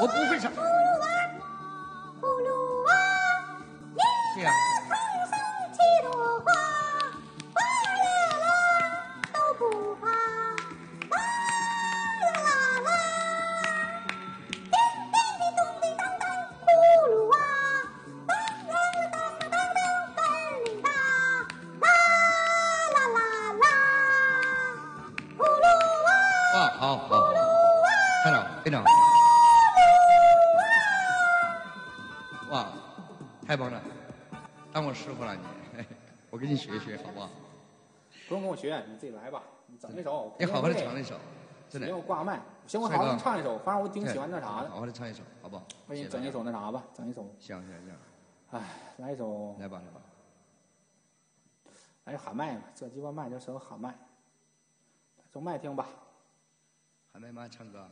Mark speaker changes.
Speaker 1: 我不会唱。
Speaker 2: 葫芦娃，葫芦娃，
Speaker 1: 对呀、
Speaker 2: 台上七朵花，哇啦啦都不怕，啦啦啦啦，叮叮叮咚叮当当，葫芦娃，当啷啷当啷当啷本领大，啦啦啦啦，葫芦娃。
Speaker 1: 哇，好好好，非常非常好。哇，太棒了，当我师傅了你，我跟你学学好不好？
Speaker 3: 不用跟我学，你自己来吧。你整一首，
Speaker 1: 你好好的唱一首，真的
Speaker 3: 不。用挂麦。行，我好好给你唱一首，反正我挺喜欢那啥的。
Speaker 1: 好好的唱一首，好不好？
Speaker 3: 我给你整一首那啥吧，整一首。
Speaker 1: 行行行，
Speaker 3: 哎，来一首，
Speaker 1: 来吧来吧。
Speaker 3: 来喊麦吧，这鸡巴麦就适合喊麦。来首麦听吧。
Speaker 1: 喊麦吗？唱歌啊？